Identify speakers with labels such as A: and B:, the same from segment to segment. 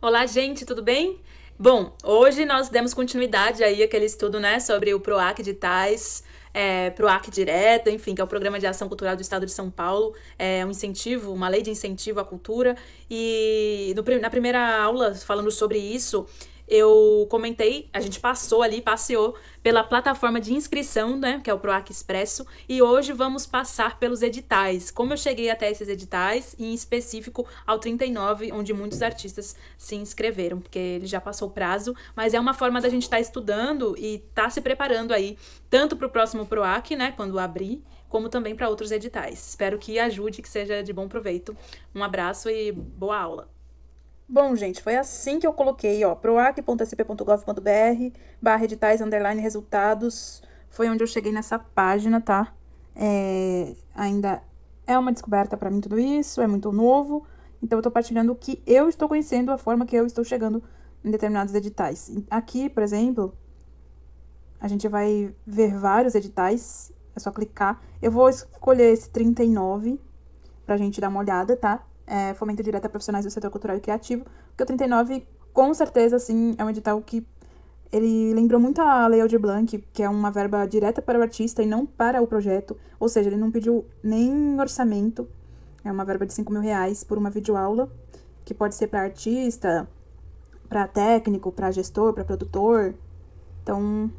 A: Olá, gente, tudo bem? Bom, hoje nós demos continuidade aí àquele estudo, né, sobre o PROAC de Tais, é, PROAC Direto, enfim, que é o Programa de Ação Cultural do Estado de São Paulo, é um incentivo, uma lei de incentivo à cultura. E no, na primeira aula, falando sobre isso, eu comentei, a gente passou ali, passeou pela plataforma de inscrição, né, que é o PROAC Expresso, e hoje vamos passar pelos editais. Como eu cheguei até esses editais, em específico ao 39, onde muitos artistas se inscreveram, porque ele já passou o prazo, mas é uma forma da gente estar tá estudando e estar tá se preparando aí, tanto para o próximo PROAC, né, quando abrir, como também para outros editais. Espero que ajude, que seja de bom proveito. Um abraço e boa aula!
B: Bom, gente, foi assim que eu coloquei, ó, proac.sp.gov.br barra editais, underline, resultados. Foi onde eu cheguei nessa página, tá? É, ainda é uma descoberta para mim tudo isso, é muito novo. Então, eu tô partilhando o que eu estou conhecendo, a forma que eu estou chegando em determinados editais. Aqui, por exemplo, a gente vai ver vários editais, é só clicar. Eu vou escolher esse 39 pra gente dar uma olhada, tá? É, fomento direto a profissionais do setor cultural e criativo, porque o 39, com certeza, assim, é um edital que ele lembrou muito a Lei Aldir Blanc, que é uma verba direta para o artista e não para o projeto, ou seja, ele não pediu nem orçamento, é uma verba de 5 mil reais por uma videoaula, que pode ser para artista, para técnico, para gestor, para produtor. Então,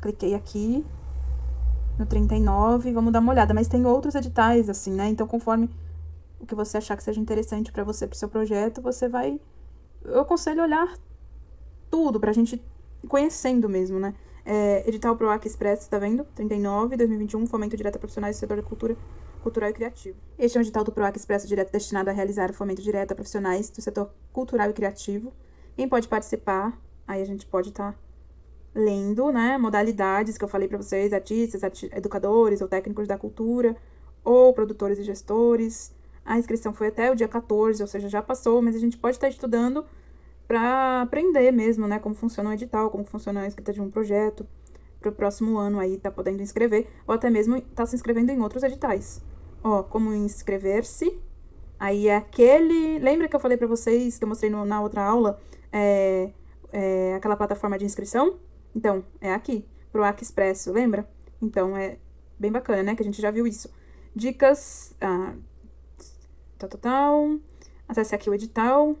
B: cliquei aqui no 39, vamos dar uma olhada, mas tem outros editais, assim, né? Então, conforme o que você achar que seja interessante para você, para o seu projeto, você vai. Eu aconselho olhar tudo, para a gente conhecendo mesmo, né? É, edital ProAC Express, tá vendo? 39, 2021, fomento direto a profissionais do setor da cultura, cultural e criativo. Este é um edital do ProAC Expresso direto destinado a realizar o fomento direto a profissionais do setor cultural e criativo. Quem pode participar, aí a gente pode estar tá lendo, né? Modalidades que eu falei para vocês, artistas, educadores ou técnicos da cultura, ou produtores e gestores, a inscrição foi até o dia 14, ou seja, já passou, mas a gente pode estar estudando para aprender mesmo, né, como funciona o edital, como funciona a escrita de um projeto, para o próximo ano aí tá podendo inscrever, ou até mesmo tá se inscrevendo em outros editais. Ó, como inscrever-se, aí é aquele... Lembra que eu falei para vocês, que eu mostrei no, na outra aula, é, é aquela plataforma de inscrição? Então, é aqui, pro AC Expresso, lembra? Então, é bem bacana, né, que a gente já viu isso. Dicas... Ah, tal, tal, tal. Acesse aqui o edital.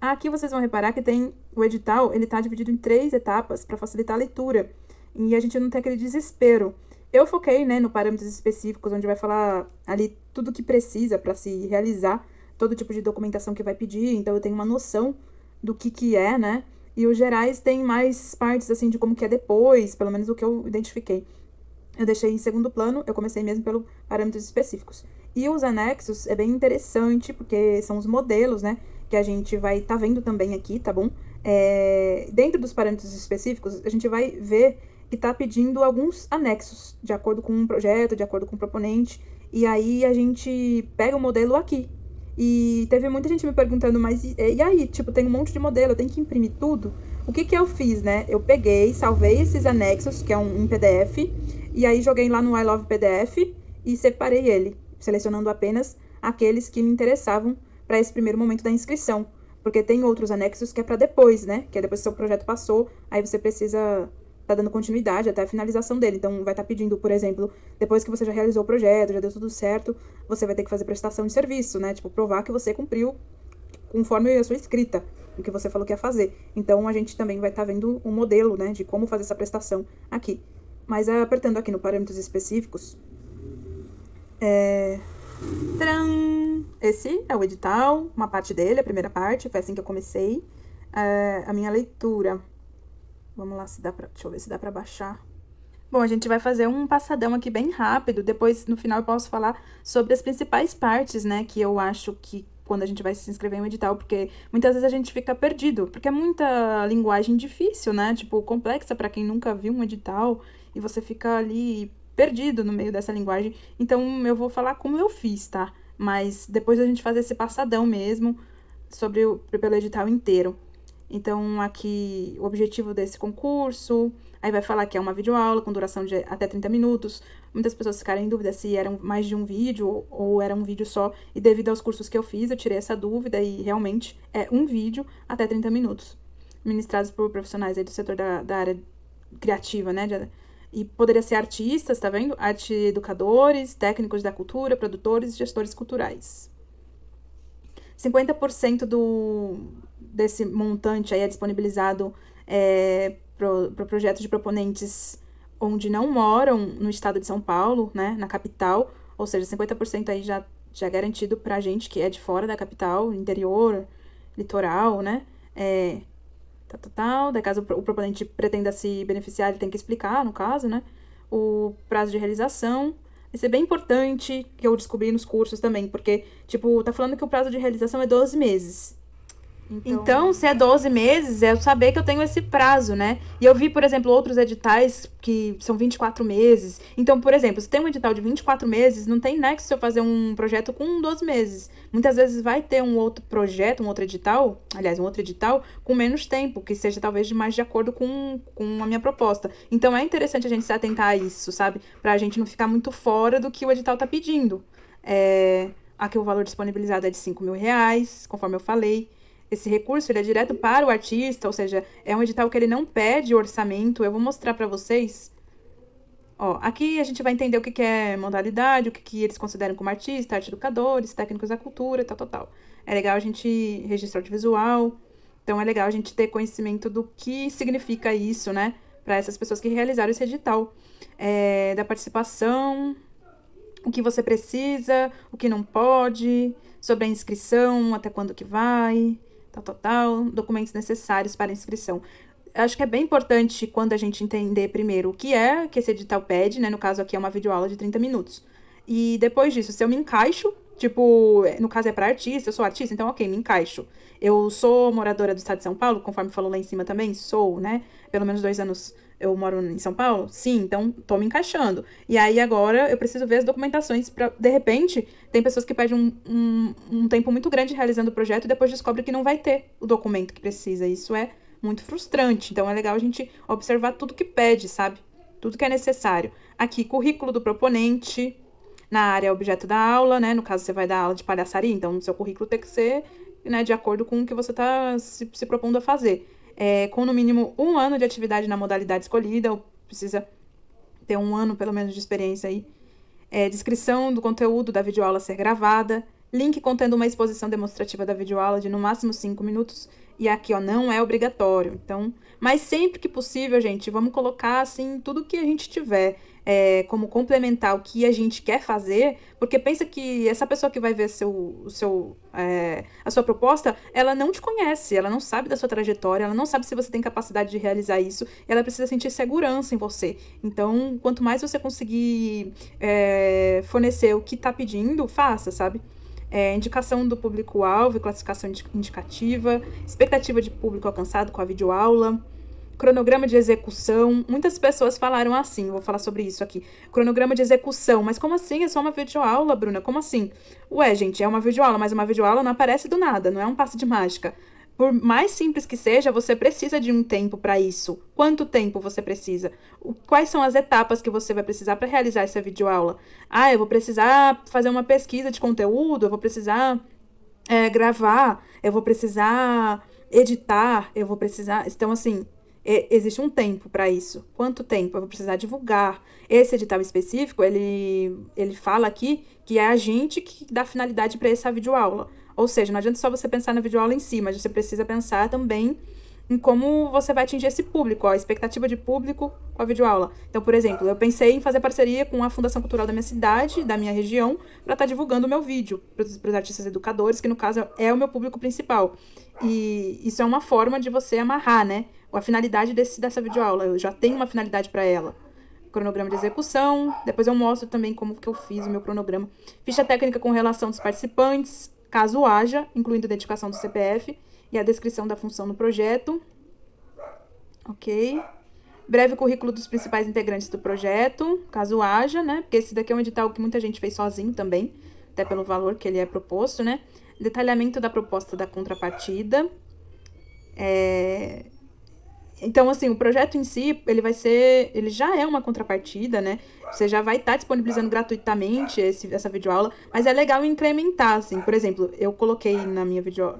B: Aqui vocês vão reparar que tem o edital, ele está dividido em três etapas para facilitar a leitura. E a gente não tem aquele desespero. Eu foquei, né, no parâmetros específicos, onde vai falar ali tudo que precisa para se realizar, todo tipo de documentação que vai pedir, então eu tenho uma noção do que que é, né? E os gerais tem mais partes, assim, de como que é depois, pelo menos o que eu identifiquei. Eu deixei em segundo plano, eu comecei mesmo pelo parâmetros específicos. E os anexos é bem interessante, porque são os modelos, né? Que a gente vai estar tá vendo também aqui, tá bom? É, dentro dos parâmetros específicos, a gente vai ver que está pedindo alguns anexos, de acordo com um projeto, de acordo com o proponente. E aí a gente pega o modelo aqui. E teve muita gente me perguntando, mas e, e aí? Tipo, tem um monte de modelo, eu tenho que imprimir tudo? O que que eu fiz, né? Eu peguei, salvei esses anexos, que é um, um PDF, e aí joguei lá no I Love PDF e separei ele selecionando apenas aqueles que me interessavam para esse primeiro momento da inscrição, porque tem outros anexos que é para depois, né? Que é depois que seu projeto passou, aí você precisa tá dando continuidade até a finalização dele. Então, vai estar tá pedindo, por exemplo, depois que você já realizou o projeto, já deu tudo certo, você vai ter que fazer prestação de serviço, né? Tipo, provar que você cumpriu conforme a sua escrita, o que você falou que ia fazer. Então, a gente também vai estar tá vendo um modelo, né, de como fazer essa prestação aqui. Mas apertando aqui no parâmetros específicos, é... Esse é o edital, uma parte dele, a primeira parte, foi assim que eu comecei é, a minha leitura. Vamos lá, se dá pra, deixa eu ver se dá pra baixar. Bom, a gente vai fazer um passadão aqui bem rápido, depois no final eu posso falar sobre as principais partes, né, que eu acho que quando a gente vai se inscrever em um edital, porque muitas vezes a gente fica perdido, porque é muita linguagem difícil, né, tipo, complexa para quem nunca viu um edital, e você fica ali perdido no meio dessa linguagem. Então eu vou falar como eu fiz, tá? Mas depois a gente faz esse passadão mesmo sobre o pelo edital inteiro. Então, aqui, o objetivo desse concurso, aí vai falar que é uma videoaula com duração de até 30 minutos. Muitas pessoas ficaram em dúvida se era mais de um vídeo ou era um vídeo só. E devido aos cursos que eu fiz, eu tirei essa dúvida e realmente é um vídeo até 30 minutos. Ministrados por profissionais do setor da, da área criativa, né? De, e poderia ser artistas, tá vendo? Arte educadores, técnicos da cultura, produtores e gestores culturais. 50% do, desse montante aí é disponibilizado é, para pro projetos de proponentes onde não moram no estado de São Paulo, né, na capital, ou seja, 50% aí já, já é garantido para gente que é de fora da capital, interior, litoral, né, é, tal, tal, tal. Daí, caso o proponente pretenda se beneficiar, ele tem que explicar, no caso, né? O prazo de realização. Isso é bem importante, que eu descobri nos cursos também, porque, tipo, tá falando que o prazo de realização é 12 meses. Então... então, se é 12 meses, é eu saber que eu tenho esse prazo, né? E eu vi, por exemplo, outros editais que são 24 meses. Então, por exemplo, se tem um edital de 24 meses, não tem nexo eu fazer um projeto com 12 meses. Muitas vezes vai ter um outro projeto, um outro edital, aliás, um outro edital com menos tempo, que seja talvez mais de acordo com, com a minha proposta. Então, é interessante a gente se atentar a isso, sabe? Pra gente não ficar muito fora do que o edital tá pedindo. É... Aqui o valor disponibilizado é de 5 mil reais, conforme eu falei. Esse recurso ele é direto para o artista, ou seja, é um edital que ele não pede orçamento. Eu vou mostrar para vocês. Ó, aqui a gente vai entender o que, que é modalidade, o que, que eles consideram como artista, arte educadores, técnicos da cultura, tal, tal, tal. É legal a gente registrar o visual. Então é legal a gente ter conhecimento do que significa isso, né? Para essas pessoas que realizaram esse edital. É, da participação, o que você precisa, o que não pode, sobre a inscrição, até quando que vai, tal, tal, tal, documentos necessários para inscrição. Acho que é bem importante quando a gente entender primeiro o que é que esse edital pede, né? No caso aqui é uma videoaula de 30 minutos. E depois disso, se eu me encaixo, tipo, no caso é para artista, eu sou artista, então ok, me encaixo. Eu sou moradora do estado de São Paulo, conforme falou lá em cima também, sou, né? Pelo menos dois anos eu moro em São Paulo? Sim, então tô me encaixando. E aí agora eu preciso ver as documentações para de repente, tem pessoas que pedem um, um, um, tempo muito grande realizando o projeto e depois descobre que não vai ter o documento que precisa. Isso é muito frustrante. Então é legal a gente observar tudo que pede, sabe? Tudo que é necessário. Aqui, currículo do proponente, na área objeto da aula, né? No caso, você vai dar aula de palhaçaria, então o seu currículo tem que ser né, de acordo com o que você está se, se propondo a fazer é, com no mínimo um ano de atividade na modalidade escolhida, ou precisa ter um ano pelo menos de experiência aí. É, descrição do conteúdo da videoaula ser gravada, link contendo uma exposição demonstrativa da videoaula de no máximo 5 minutos, e aqui ó, não é obrigatório. Então, mas sempre que possível, gente, vamos colocar assim tudo que a gente tiver é, como complementar o que a gente quer fazer, porque pensa que essa pessoa que vai ver seu, seu, é, a sua proposta, ela não te conhece, ela não sabe da sua trajetória, ela não sabe se você tem capacidade de realizar isso, ela precisa sentir segurança em você. Então, quanto mais você conseguir é, fornecer o que está pedindo, faça, sabe? É, indicação do público-alvo, classificação indicativa, expectativa de público alcançado com a videoaula, cronograma de execução. Muitas pessoas falaram assim, vou falar sobre isso aqui. Cronograma de execução, mas como assim? É só uma videoaula, Bruna? Como assim? Ué, gente, é uma videoaula, mas uma videoaula não aparece do nada, não é um passe de mágica. Por mais simples que seja, você precisa de um tempo para isso. Quanto tempo você precisa? Quais são as etapas que você vai precisar para realizar essa videoaula? Ah, eu vou precisar fazer uma pesquisa de conteúdo, eu vou precisar é, gravar, eu vou precisar editar, eu vou precisar. Então, assim, é, existe um tempo para isso. Quanto tempo? Eu vou precisar divulgar. Esse edital específico, ele, ele fala aqui que é a gente que dá finalidade para essa videoaula. Ou seja, não adianta só você pensar na videoaula em si, mas você precisa pensar também em como você vai atingir esse público, ó, a expectativa de público com a videoaula. Então, por exemplo, eu pensei em fazer parceria com a Fundação Cultural da minha cidade, da minha região, para estar tá divulgando o meu vídeo para os artistas educadores, que no caso é o meu público principal. E isso é uma forma de você amarrar, né? A finalidade desse, dessa videoaula. Eu já tenho uma finalidade para ela. Cronograma de execução. Depois eu mostro também como que eu fiz o meu cronograma. Ficha técnica com relação dos participantes, caso haja, incluindo a identificação do CPF e a descrição da função do projeto. Ok. Breve currículo dos principais integrantes do projeto, caso haja, né? Porque esse daqui é um edital que muita gente fez sozinho também, até pelo valor que ele é proposto, né? Detalhamento da proposta da contrapartida. É... Então, assim, o projeto em si, ele vai ser. Ele já é uma contrapartida, né? Você já vai estar tá disponibilizando gratuitamente esse, essa videoaula, mas é legal incrementar, assim. Por exemplo, eu coloquei na minha vídeo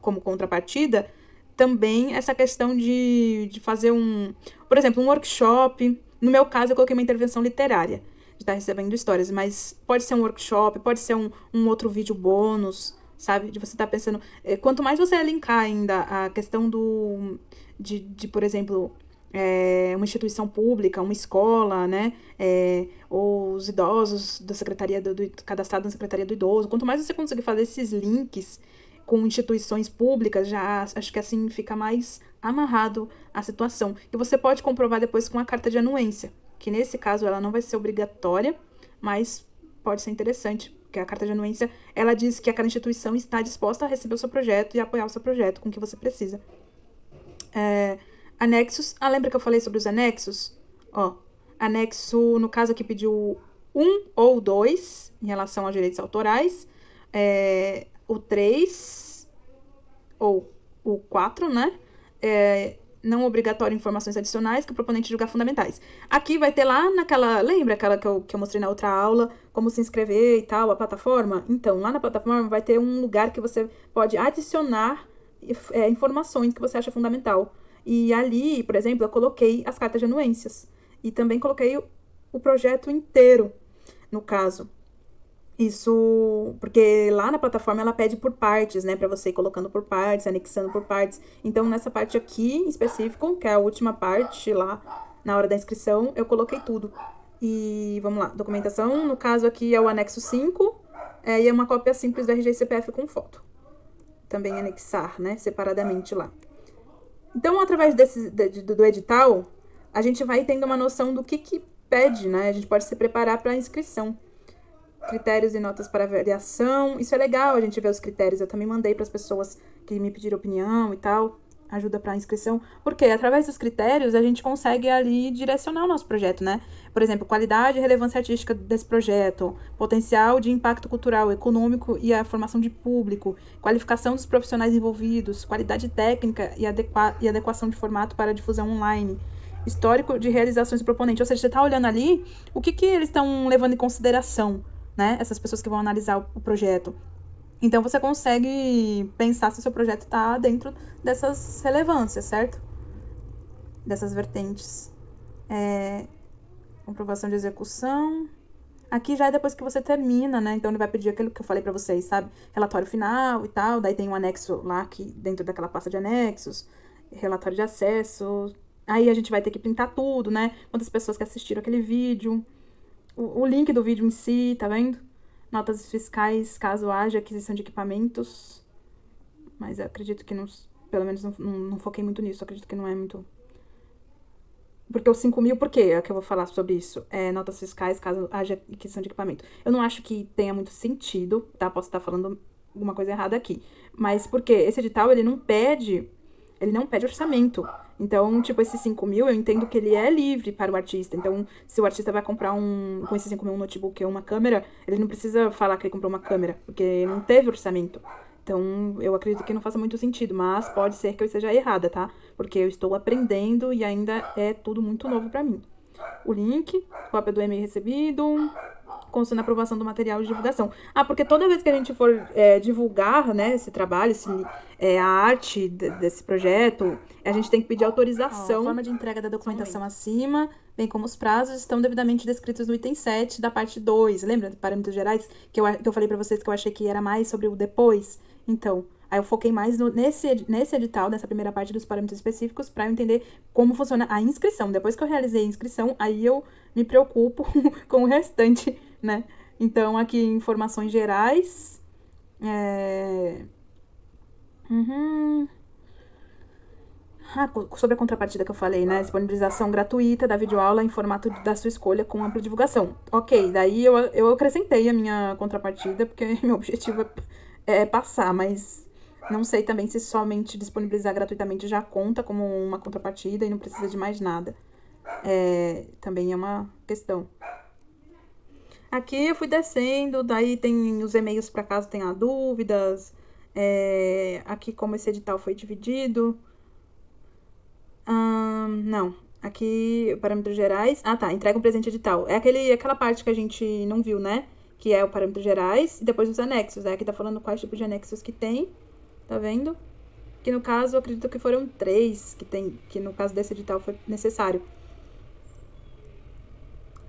B: como contrapartida também essa questão de, de fazer um. Por exemplo, um workshop. No meu caso, eu coloquei uma intervenção literária de estar tá recebendo histórias, mas pode ser um workshop, pode ser um, um outro vídeo bônus, sabe? De você estar tá pensando. Eh, quanto mais você linkar ainda a questão do. De, de por exemplo, é, uma instituição pública, uma escola, né? É, ou os idosos da Secretaria do, do, cadastrado na Secretaria do Idoso. Quanto mais você conseguir fazer esses links com instituições públicas, já acho que assim fica mais amarrado a situação. E você pode comprovar depois com a carta de anuência que nesse caso ela não vai ser obrigatória, mas pode ser interessante, porque a carta de anuência, ela diz que aquela instituição está disposta a receber o seu projeto e apoiar o seu projeto com o que você precisa. É, anexos, ah, lembra que eu falei sobre os anexos? Ó, anexo, no caso aqui pediu um ou dois em relação aos direitos autorais, é, o três ou o quatro, né? É, não obrigatório informações adicionais que o proponente julgar fundamentais. Aqui vai ter lá naquela. Lembra aquela que eu, que eu mostrei na outra aula? Como se inscrever e tal, a plataforma? Então, lá na plataforma vai ter um lugar que você pode adicionar é, informações que você acha fundamental. E ali, por exemplo, eu coloquei as cartas de anuências. E também coloquei o, o projeto inteiro, no caso. Isso, porque lá na plataforma ela pede por partes, né, para você ir colocando por partes, anexando por partes. Então, nessa parte aqui em específico, que é a última parte lá na hora da inscrição, eu coloquei tudo. E vamos lá, documentação, no caso aqui é o anexo 5, é, e é uma cópia simples do RG e CPF com foto. Também anexar, né, separadamente lá. Então, através desse, de, do edital, a gente vai tendo uma noção do que que pede, né? A gente pode se preparar para a inscrição critérios e notas para avaliação. Isso é legal a gente ver os critérios. Eu também mandei para as pessoas que me pediram opinião e tal, ajuda para inscrição, porque através dos critérios a gente consegue ali direcionar o nosso projeto, né? Por exemplo, qualidade e relevância artística desse projeto, potencial de impacto cultural, econômico e a formação de público, qualificação dos profissionais envolvidos, qualidade técnica e, adequa e adequação de formato para difusão online histórico de realizações do proponente. Ou seja, você está olhando ali o que, que eles estão levando em consideração né? Essas pessoas que vão analisar o projeto. Então você consegue pensar se o seu projeto está dentro dessas relevâncias, certo? Dessas vertentes. É... Comprovação de execução. Aqui já é depois que você termina, né? Então ele vai pedir aquilo que eu falei para vocês, sabe? Relatório final e tal. Daí tem um anexo lá que dentro daquela pasta de anexos, relatório de acesso. Aí a gente vai ter que printar tudo, né? Quantas pessoas que assistiram aquele vídeo o, o link do vídeo em si, tá vendo? Notas fiscais caso haja aquisição de equipamentos. Mas eu acredito que não, pelo menos não, não, não foquei muito nisso, acredito que não é muito porque os 5 mil, por quê? É que eu vou falar sobre isso. É, notas fiscais, caso haja aquisição de equipamento. Eu não acho que tenha muito sentido, tá? Posso estar falando alguma coisa errada aqui. Mas porque esse edital, ele não pede ele não pede orçamento. Então, tipo, esses 5 mil, eu entendo que ele é livre para o artista. Então, se o artista vai comprar um, com esses 5 mil, um notebook ou uma câmera, ele não precisa falar que ele comprou uma câmera, porque não teve orçamento. Então, eu acredito que não faça muito sentido, mas pode ser que eu esteja errada, tá? Porque eu estou aprendendo e ainda é tudo muito novo para mim. O link, cópia do e-mail recebido, constando a aprovação do material de divulgação. Ah, porque toda vez que a gente for é, divulgar, né, esse trabalho, esse, é, a arte de, desse projeto, a gente tem que pedir autorização. a forma de entrega da documentação acima, bem como os prazos, estão devidamente descritos no item 7 da parte 2. Lembra de parâmetros gerais que eu, que eu falei para vocês que eu achei que era mais sobre o depois? Então, Aí eu foquei mais no, nesse, nesse edital, nessa primeira parte dos parâmetros específicos, para eu entender como funciona a inscrição. Depois que eu realizei a inscrição, aí eu me preocupo com o restante né? Então, aqui informações gerais. É... Uhum. Ah, sobre a contrapartida que eu falei, né? Disponibilização gratuita da videoaula em formato da sua escolha com ampla divulgação. Ok, daí eu, eu acrescentei a minha contrapartida, porque meu objetivo é, é passar, mas não sei também se somente disponibilizar gratuitamente já conta como uma contrapartida e não precisa de mais nada. É, também é uma questão. Aqui eu fui descendo, daí tem os e-mails para caso tenha dúvidas, É, aqui como esse edital foi dividido. Hum, não, aqui parâmetros gerais. Ah, tá, entrega um presente edital. É aquele, aquela parte que a gente não viu, né? Que é o parâmetros gerais e depois os anexos. Né? Aqui tá falando quais tipos de anexos que tem tá vendo? Que no caso, acredito que foram três que tem, que no caso desse edital foi necessário.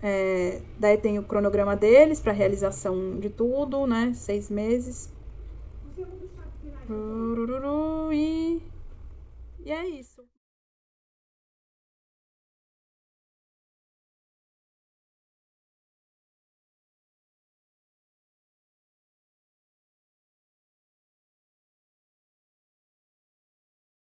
B: É, daí tem o cronograma deles para realização de tudo, né? Seis meses. E, e é isso.